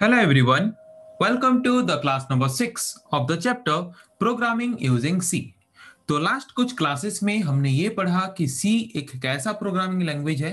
Hello, everyone. Welcome to the class number 6 of the chapter, Programming using C. तो last कुछ classes में हमने ये पढ़ा कि C एक कैसा प्रोग्रामिंग लैंग्वेज है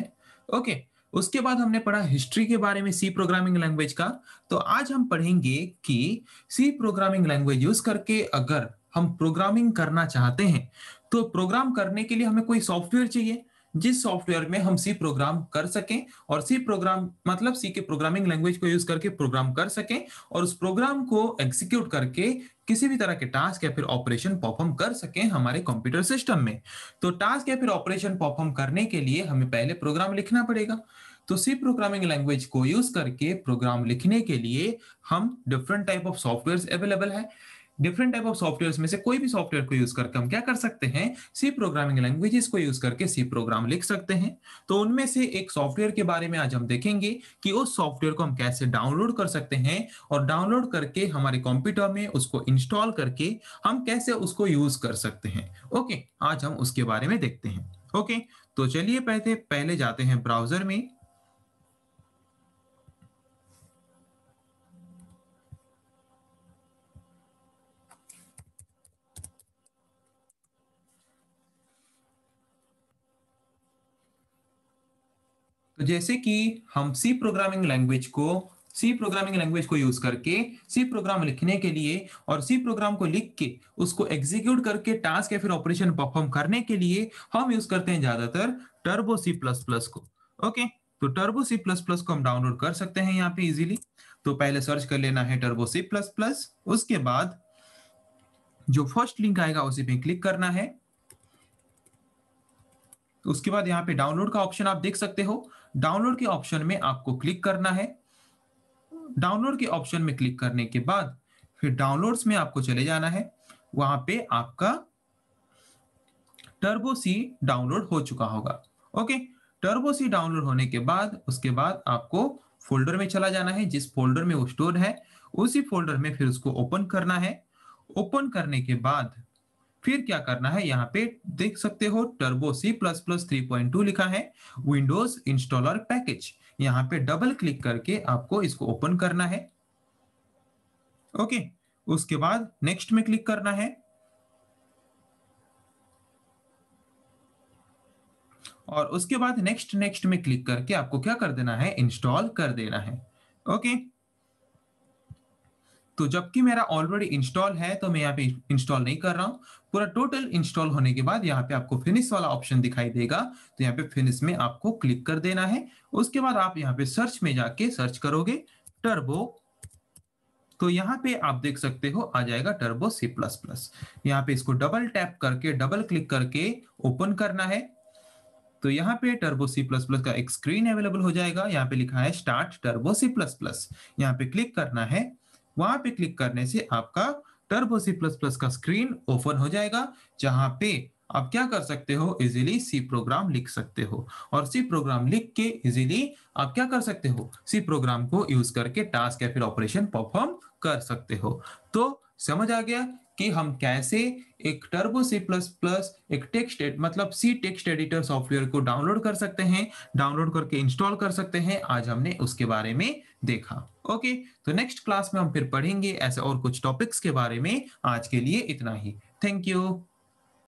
ओके okay. उसके बाद हमने पढ़ा हिस्ट्री के बारे में सी प्रोग्रामिंग लैंग्वेज का तो आज हम पढ़ेंगे कि सी प्रोग्रामिंग लैंग्वेज यूज़ करके अगर हम प्रोग्रामिंग करना चाहते हैं तो प्रोग्राम करने के लिए हमें कोई सॉफ्टवेयर चाहिए जिस सॉफ्टवेयर में हम सी प्रोग्राम कर सकें और सी प्रोग्राम मतलब सी के प्रोग्रामिंग लैंग्वेज को यूज़ करके प्रोग्राम कर सकें और उस प्रोग्राम को एग्जीक्यूट करके किसी भी तरह के टास्क या फिर ऑपरेशन परफॉर्म कर सकें हमारे कंप्यूटर सिस्टम में। तो टास्क या फिर ऑपरेशन परफॉर्म करने के लिए हमें पहले प्रोग्राम लिखना पड़ेगा। तो सी प्रोग्रामिंग लैंग्वेज को यूज़ करके प्रोग्राम लिखने के लिए हम different type of software available है। डिफरेंट टाइप ऑफ़ सॉफ्टवेयर में से कोई भी सॉफ्टवेयर को यूज़ करके हम क्या कर सकते हैं? सी प्रोग्रामिंग लैंग्वेजेस को यूज़ करके सी प्रोग्राम लिख सकते हैं। तो उनमें से एक सॉफ्टवेयर के बारे में आज हम देखेंगे कि उस सॉफ्टवेयर को हम कैसे डाउनलोड कर सकते हैं और डाउनलोड करके हमारे कंप्यूटर में उसको इंस्टॉल करके हम कैसे उसको यूज़ कर सकते हैं। ओके आज हम उसके बारे में देखते हैं। ओके तो चलिए पहले पहले जाते हैं ब्राउज़र में। तो जैसे कि हम सी प्रोग्रामिंग लैंग्वेज को सी प्रोग्रामिंग लैंग्वेज को यूज़ करके सी प्रोग्राम लिखने के लिए और सी प्रोग्राम को लिख के उसको एग्जीक्यूट करके टास्क या फिर ऑपरेशन परफॉर्म करने के लिए हम यूज़ करते हैं ज़्यादातर टर्बो सी प्लस प्लस को। ओके तो टर्बो सी प्लस प्लस को हम डाउनलोड कर सकते हैं यहाँ पे इजीली तो पहले सर्च कर लेना है टर्बो सी प्लस प्लस उसके बाद जो फ़र्स्ट लिंक आएगा उसी पे क्लिक करना है। उसके बाद यहाँ पे डाउनलोड का ऑप्शन आप देख सकते हो। डाउनलोड के ऑप्शन में आपको क्लिक करना है। डाउनलोड के ऑप्शन में क्लिक करने के बाद फिर डाउनलोड्स में आपको चले जाना है। वहाँ पे आपका टर्बो सी डाउनलोड हो चुका होगा। ओके टर्बो सी डाउनलोड होने के बाद, उसके बाद आपको फोल्डर में चला जाना है। जिस फोल्डर में वो स्टोर है, उसी फोल्डर में फिर उसको ओपन करना है। ओपन करने के बाद फिर क्या करना है? यहाँ पे देख सकते हो Turbo C plus plus three point two लिखा है विंडोज़ इंस्टॉलर पैकेज यहाँ पे डबल क्लिक करके आपको इसको ओपन करना है। ओके उसके बाद नेक्स्ट में क्लिक करना है। और उसके बाद नेक्स्ट नेक्स्ट में क्लिक करके आपको क्या कर देना है? इंस्टॉल कर देना है। ओके तो जबकि मेरा ऑलरेडी इंस्टॉल है तो मैं यहाँ पे इंस्टॉल नहीं कर रहा हूँ। पूरा टोटल इंस्टॉल होने के बाद यहाँ पे आपको फिनिश वाला ऑप्शन दिखाई देगा। तो यहाँ पे फिनिश में आपको क्लिक कर देना है। उसके बाद आप यहाँ पे सर्च में जाके सर्च करोगे टर्बो तो यहाँ पे आप देख सकते हो, आ जाएगा टर्बो सी प्लस प्लस यहाँ पे इसको डबल टैप करके डबल क्लिक करके ओपन करना है। तो यहाँ पे टर्बो सी प्लस प्लस का एक स्क्रीन अवेलेबल हो जाएगा। यहाँ पे लिखा है start Turbo C plus plus यहाँ पे क्लिक करना है। वहाँ पे क्लिक करने से आपका टर्बो सी प्लस प्लस का स्क्रीन ओपन हो जाएगा, जहाँ पे आप क्या कर सकते हो? इजीली सी प्रोग्राम लिख सकते हो। और सी प्रोग्राम लिख के इजीली आप क्या कर सकते हो? सी प्रोग्राम को यूज़ करके टास्क या फिर ऑपरेशन परफॉर्म कर सकते हो। तो समझ आ गया? कि हम कैसे एक टर्बो सी प्लस प्लस एक टेक्स्ट मतलब सी टेक्स्ट एडिटर सॉफ्टवेयर को डाउनलोड कर सकते हैं डाउनलोड करके इंस्टॉल कर सकते हैं। आज हमने उसके बारे में देखा। ओके तो नेक्स्ट क्लास में हम फिर पढ़ेंगे ऐसे और कुछ टॉपिक्स के बारे में। आज के लिए इतना ही। Thank you